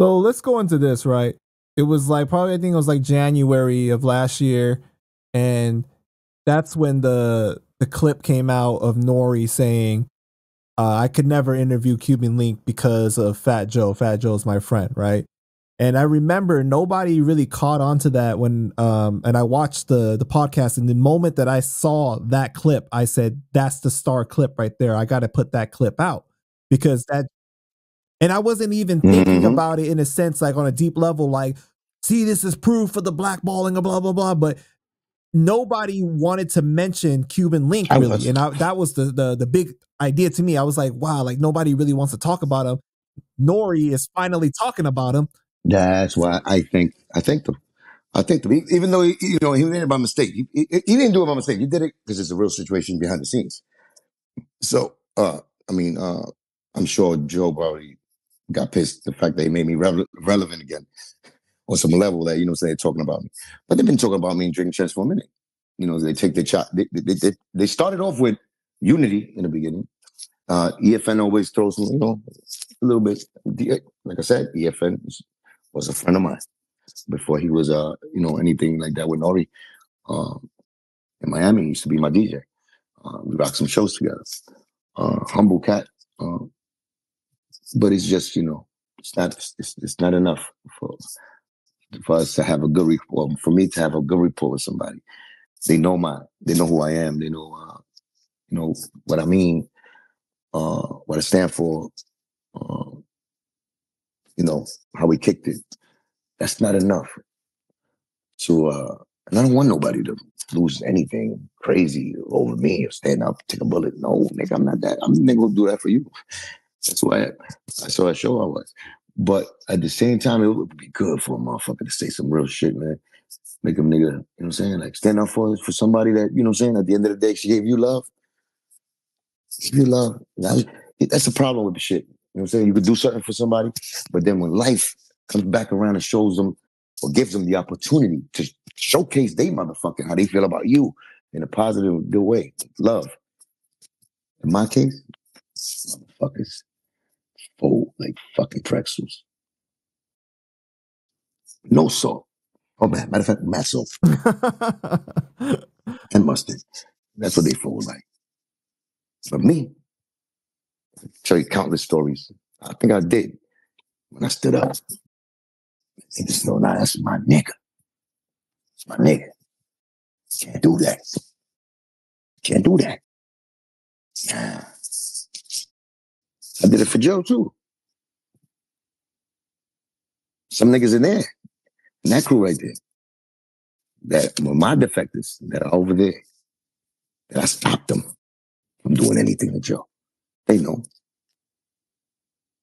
So let's go into this, right? It was like probably I think it was like January of last year, and that's when the the clip came out of NORE saying, uh, "I could never interview Cuban Link because of Fat Joe. Fat Joe's my friend, right?" And I remember nobody really caught on to that when um and I watched the the podcast and the moment that I saw that clip, I said, that's the star clip right there. I gotta put that clip out. Because that and I wasn't even thinking Mhm. about it in a sense, like on a deep level, like, see, this is proof for the blackballing and blah blah blah. But nobody wanted to mention Cuban Link really. was. And I, that was the, the the big idea to me. I was like, wow, like nobody really wants to talk about him. NORE is finally talking about him. That's why I think I think the I think the, even though he, you know he did it by mistake, he, he, he didn't do it by mistake. He did it because it's a real situation behind the scenes. So uh, I mean, uh, I'm sure Joe probably got pissed the fact that he made me rele- relevant again on some level that you know saying talking about me. But they've been talking about me and Drink Champs for a minute. You know, they take their shot. They, they, they, they started off with unity in the beginning. Uh, EFN always throws you know, a little bit. Like I said, EFN was, a friend of mine before he was, uh, you know, anything like that with NORE. Um, in Miami, he used to be my DJ. Uh, we rocked some shows together. Uh, humble cat. Um, but it's just, you know, it's not, it's, it's not enough for, for us to have a good rapport, for me to have a good rapport with somebody. They know my, they know who I am. They know, uh, you know, what I mean, uh, what I stand for, uh, you know, how we kicked it. That's not enough. So, uh, and I don't want nobody to lose anything crazy over me or stand up, take a bullet. No, nigga, I'm not that. I'm nigga who'll do that for you. That's why I, I saw a show I was. But at the same time, it would be good for a motherfucker to say some real shit, man. Make a nigga, you know what I'm saying? Like stand up for for somebody that, you know what I'm saying? At the end of the day, she gave you love. She gave you love. That's the problem with the shit. You know what I'm saying? You could do something for somebody, but then when life comes back around and shows them or gives them the opportunity to showcase they motherfucking how they feel about you in a positive, way. Love. In my case, motherfuckers fold like fucking pretzels. No salt. Oh man, matter of fact, mad salt and mustard. That's what they fold like. But me, I'll tell you countless stories. I think I did. When I stood up, they just know, nah, that's my nigga. It's my nigga. Can't do that. Can't do that. Nah. I did it for Joe too. Some niggas in there, in that crew right there, that were my defectors that are over there, that I stopped them from doing anything to Joe. They know.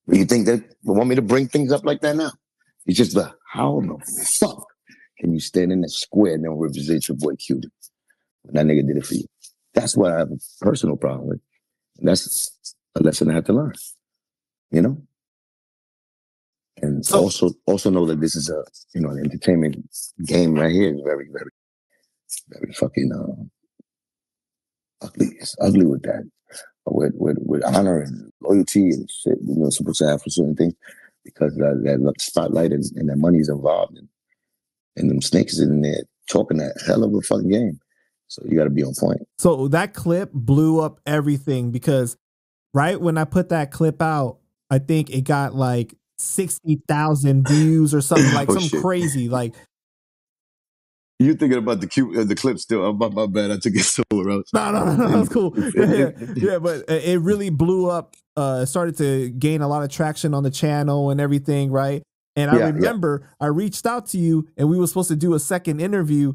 You think that they want me to bring things up like that now? It's just the how the fuck can you stand in that square and then represent your boy Cuban? That nigga did it for you. That's what I have a personal problem with. And that's a lesson I have to learn. You know? And So- also also know that this is a you know an entertainment game right here is very, very, very fucking um, ugly. It's ugly with that. With, with with honor and loyalty and shit, you know, supposed to have for certain things because that, that spotlight and, and that money's involved and, and them snakes in there talking that hell of a fucking game. So you got to be on point. So that clip blew up everything because right when I put that clip out, I think it got like 60,000 views or something like Oh, some shit. crazy like You thinking about the cute uh, the clip still? Oh, my, my bad. I took it somewhere else. no no no, no that's cool yeah, yeah yeah but uh, it really blew up uh started to gain a lot of traction on the channel and everything right and I Yeah, yeah. remember I reached out to you and we were supposed to do a second interview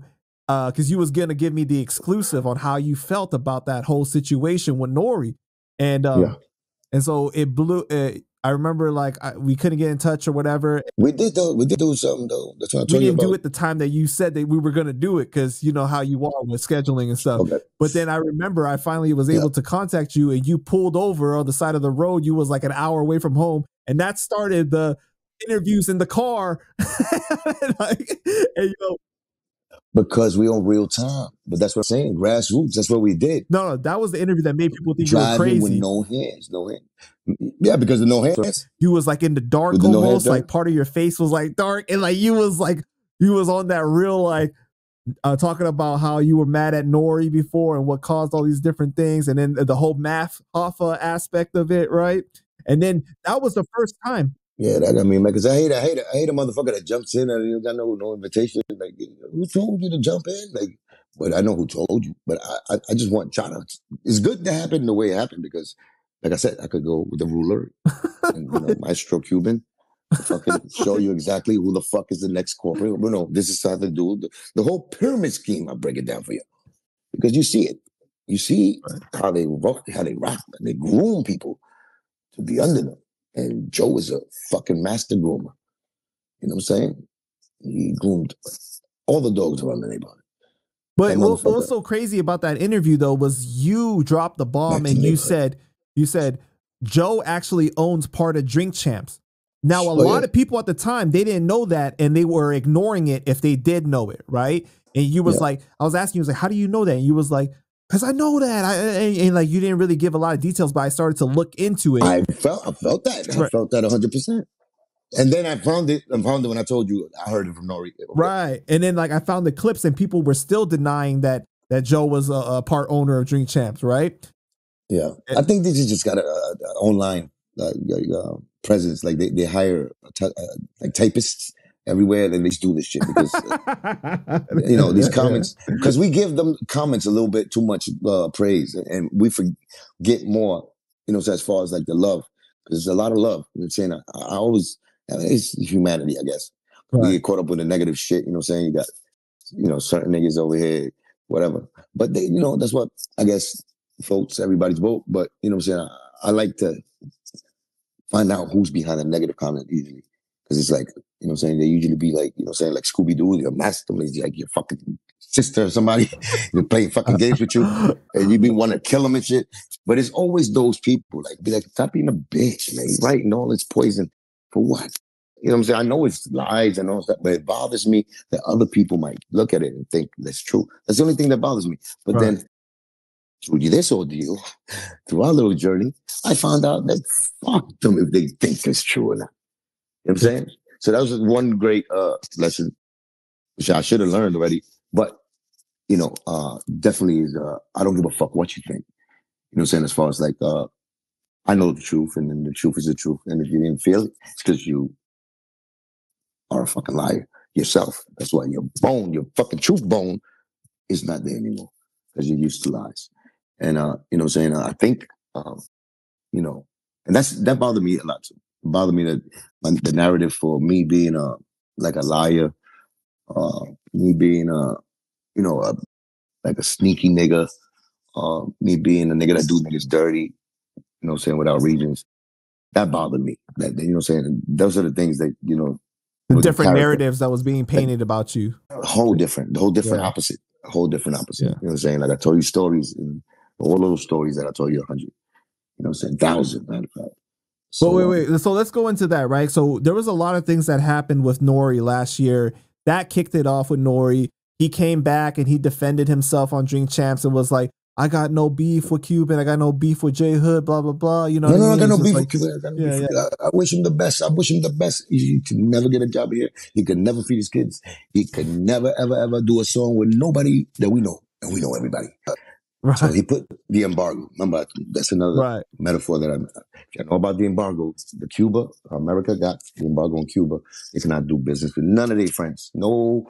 uh cuz you was going to give me the exclusive on how you felt about that whole situation with NORE and um Yeah. and so it blew uh, I remember like I, we couldn't get in touch or whatever We did though. We did do something though. That's what I we told you didn't about. do it the time that you said that we were going to do it because you know how you are with scheduling and stuff. Okay. But then I remember I finally was Yeah. able to contact you and you pulled over on the side of the road. You was like an hour away from home, and that started the interviews in the car. like, and, you know, because we on real time. But that's what I'm saying. Grassroots. That's what we did. No, no, that was the interview that made people think you were crazy. with no hands, no hands. Yeah, because of no hands. you was like in the dark With the no hands almost, like part of your face was like dark, and like you was like you was on that real like uh talking about how you were mad at NORE before and what caused all these different things, and then the whole Math Hoffa aspect of it, right? And then that was the first time. Yeah, that I mean, because I hate, I hate, I hate a motherfucker that jumps in and you got no no invitation. Like, who told you to jump in? Like, but I know who told you. But I, I, I just want China. It's good to happen the way it happened because, like I said, I could go with the ruler and you know, Maestro Cuban, fucking show you exactly who the fuck is the next corporate. But no, this is how to do the, the whole pyramid scheme. I break it down for you because you see it. You see how they rock, how they rock, and they groom people to be under them. And Joe is a fucking master groomer. You know what I'm saying? He groomed all the dogs around the neighborhood. But what was so crazy about that interview though was you dropped the bomb and you said you said Joe actually owns part of Drink Champs. Now a Oh, lot yeah. of people at the time they didn't know that and they were ignoring it if they did know it, right? And you was Yeah. like, I was asking you, was like, how do you know that? And you was like, because I know that. I, and, and, like you didn't really give a lot of details, but I started to look into it. I felt I felt that. I Right. felt that hundred percent. And then I found it. I found it when I told you I heard it from NORE. Right. And then like I found the clips and people were still denying that that Joe was a, a part owner of Drink Champs, right? Yeah, I think they just got a, a, a online uh, uh, presence. Like they, they hire uh, like typists everywhere, and they just do this shit because you know these comments because we give them comments a little bit too much uh, praise, and we forget more. You know, so as far as like the love, because there's a lot of love. You know, what I'm saying I, I always I mean, it's humanity, I guess. We get caught up with the negative shit. You know, what I'm saying you got you know certain niggas over here, whatever. But they, you know, that's what I guess folks everybody's vote. But you know, what I'm saying I, I like to find out who's behind a negative comment usually. Because it's like, you know what I'm saying? They usually be like, you know what I'm saying, like Scooby Doo, your master, like your fucking sister or somebody, you're playing fucking games with you, and you be wanting to kill them and shit. But it's always those people, like, be like, stop being a bitch, man. You're writing all this poison for what? You know what I'm saying? I know it's lies and all that, but it bothers me that other people might look at it and think that's true. That's the only thing that bothers me. But Right. then through this ordeal, through our little journey, I found out that fuck them if they think it's true or not. You know what I'm saying? So that was one great uh, lesson, which I should have learned already. But you know, uh, definitely is. Uh, I don't give a fuck what you think. You know what I'm saying? As far as like, uh, I know the truth, and then the truth is the truth. And if you didn't feel it, it's because you are a fucking liar yourself. That's why your bone, your fucking truth bone, is not there anymore because you're used to lies. And uh, you know what I'm saying? I think um, you know, and that's that bothered me a lot too. It bothered me that the narrative for me being a like a liar, uh, me being a you know a, like a sneaky nigga, uh, me being a nigga that do niggas dirty, you know what I'm saying, without reasons. That bothered me. That you know what I'm saying. Those are the things that you know. the with the different narratives that was being painted about you. a whole different, the whole different Yeah. opposite, a whole different opposite. Yeah. You know what I'm saying? Like I told you stories and all those stories that I told you a hundred. You know what I'm saying? Thousand, matter of fact. But wait, wait. So let's go into that, right? So there was a lot of things that happened with NORE last year. That kicked it off with NORE. He came back and he defended himself on Drink Champs and was like, I got no beef with Cuban. I got no beef with J Hood, blah, blah, blah. You know No, what no, I I got no beef like- with Cuban. I, Yeah, beef with- I, I wish him the best. I wish him the best. He, he could never get a job here. He could never feed his kids. He could never, ever, ever do a song with nobody that we know. And we know everybody. So he put the embargo. Remember, that's another Right. metaphor that I, if you know about the embargo, the Cuba, America got the embargo on Cuba. They cannot do business with none of their friends. No,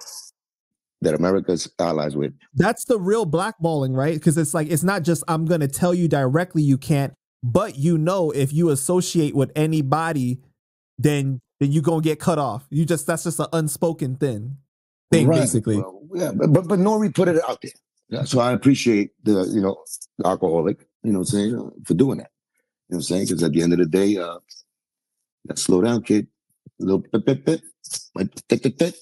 that America's allies with. That's the real blackballing, right? Because it's like, it's not just, I'm going to tell you directly you can't, but you know, if you associate with anybody, then then you going to get cut off. You just, that's just an unspoken thing, thing Right. basically. Well, yeah, but, but but NORE put it out there. Yeah, so I appreciate the you know the alcoholic, you know what I'm saying, uh, for doing that. You know what I'm saying? Because at the end of the day, uh, slow down, kid. A little bit, bit, bit, bit, bit, bit, bit.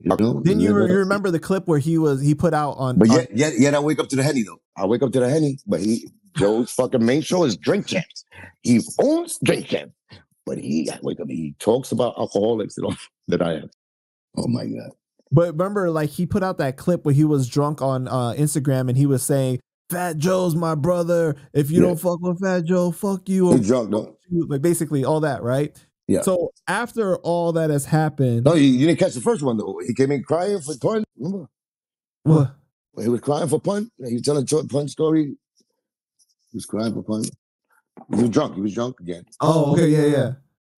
You know, Then you, you remember the clip where he was, he put out on, But yet, yet, yet, I wake up to the henny though. I wake up to the henny, but he Joe's fucking main show is Drink Champs. He owns Drink Champs, but he I wake up. He talks about alcoholics and all that I am. Oh my god! But remember, like he put out that clip where he was drunk on uh, Instagram and he was saying, "Fat Joe's my brother. If you Yeah. don't fuck with Fat Joe, fuck you." He's drunk, though. Like basically all that, right? Yeah. So after all that has happened, No, you, you didn't catch the first one though. He came in crying for Pun. Remember? What? He was crying for Pun. He was telling a Pun story. He was crying for Pun. He was drunk. He was drunk again. Oh, okay, yeah, yeah.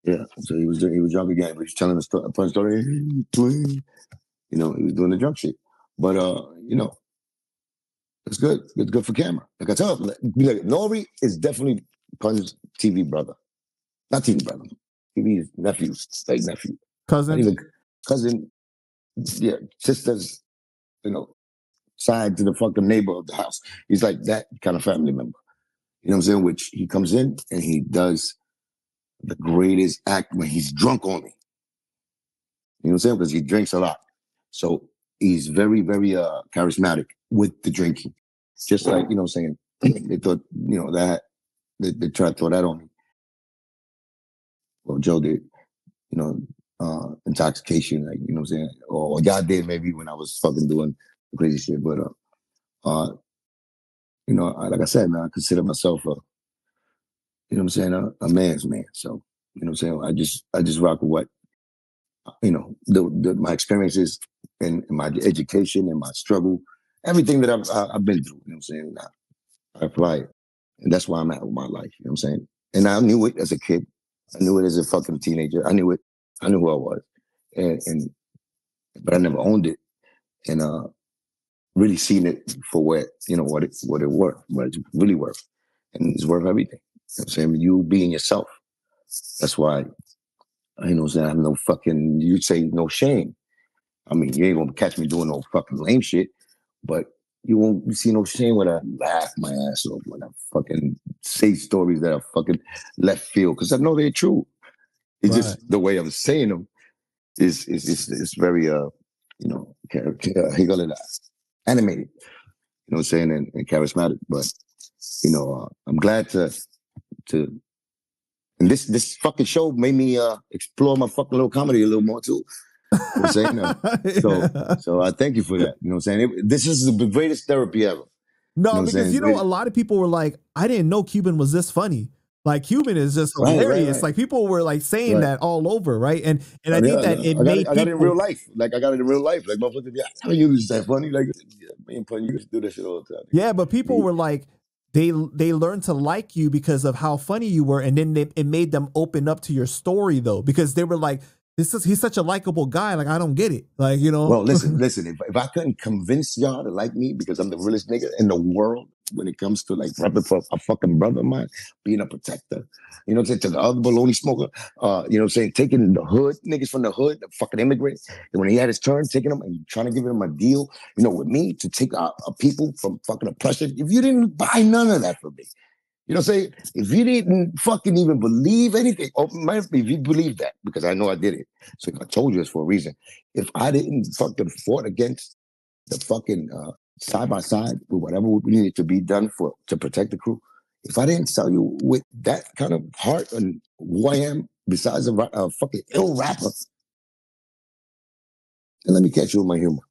Yeah. So he was he was drunk again. But he was telling a, sto- a Pun story. You know, he was doing the drunk shit. But uh, you know, it's good. It's good for camera. Like I tell him, like, NORE is definitely Pun's TV brother. Not TV brother. TV nephew, like nephew. Cousin. even cousin, yeah, sisters, you know, side to the fucking neighbor of the house. He's like that kind of family member. You know what I'm saying? Which he comes in and he does the greatest act when he's drunk on me. You know what I'm saying? Because he drinks a lot. So he's very, very uh charismatic with the drinking. Just like, you know saying? they thought, you know, that they, they tried to throw that on me. Well, Joe did, you know, uh intoxication, like, you know what I'm saying? Or y'all did maybe when I was fucking doing crazy shit. But uh uh you know, like I said, man, I consider myself a you know what I'm saying, a, a man's man. So, you know what I'm saying? I just I just rock with what you know, the, the my experiences and, and my education and my struggle, everything that I've I've been through, you know what I'm saying? I, I apply it. And that's why I'm at with my life, you know what I'm saying? And I knew it as a kid. I knew it as a fucking teenager. I knew it. I knew who I was. And, and but I never owned it. And uh really seen it for what, you know, what it what it worth, what it's really worth. And it's worth everything. You know I'm saying? You being yourself. That's why you know I'm saying? I have no fucking you'd say no shame. I mean, you ain't gonna catch me doing no fucking lame shit, but you won't see no shame when I laugh my ass off, when I fucking say stories that are fucking left field, because I know they're true. It's just the way I'm saying them is is is, is very uh you know cha- cha- he call it uh, animated. You know what I'm saying and, and charismatic, but you know uh, I'm glad to to and this this fucking show made me uh explore my fucking little comedy a little more too. You I'm saying? Uh, so so I thank you for that. You know what I'm saying? It- this is the greatest therapy ever. No, know because you know, a lot of people were like, I didn't know Cuban was this funny. Like Cuban is just Right, right, hilarious. right. Like people were like saying that all over, right? And and I think that it I got made it, I got it in real life. Like I got it in real life. Like motherfuckers, yeah, I you use that funny. Like yeah, me and Pun used to do that shit all the time. Yeah, but people were like, they they learned to like you because of how funny you were, and then they, it made them open up to your story though, because they were like, this is he's such a likable guy. Like I don't get it. Like you know. Well, listen, listen. If, if I couldn't convince y'all to like me because I'm the realest nigga in the world when it comes to like repping for a fucking brother of mine, being a protector, you know what I'm saying, to the other baloney smoker, uh, you know what I'm saying, taking the hood, niggas from the hood, the fucking immigrants, and when he had his turn, taking them and trying to give him a deal, you know, with me to take uh, uh, people from fucking oppression. If you didn't buy none of that from me, you know saying? If you didn't fucking even believe anything, or if you believe that, because I know I did it. So I told you it's for a reason. If I didn't fucking fought against the fucking uh, side by side with whatever we needed to be done for to protect the crew, if I didn't tell you with that kind of heart and who I am, besides a, a fucking ill rapper, then let me catch you with my humor.